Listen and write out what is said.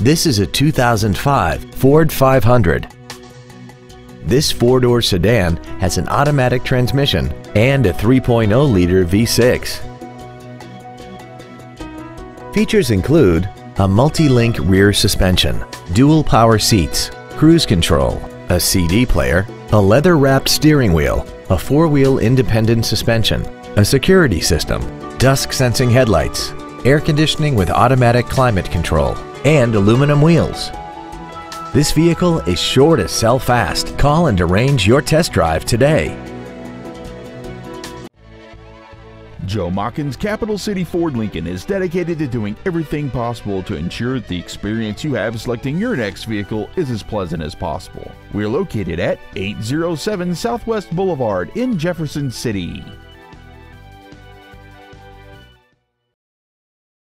This is a 2005 Ford 500. This four-door sedan has an automatic transmission and a 3.0-liter V6. Features include a multi-link rear suspension, dual power seats, cruise control, a CD player, a leather-wrapped steering wheel, a four-wheel independent suspension, a security system, dusk sensing headlights, air conditioning with automatic climate control, and aluminum wheels. This vehicle is sure to sell fast. Call and arrange your test drive today. Joe Machens Capital City Ford Lincoln is dedicated to doing everything possible to ensure that the experience you have selecting your next vehicle is as pleasant as possible. We're located at 807 Southwest Boulevard in Jefferson City.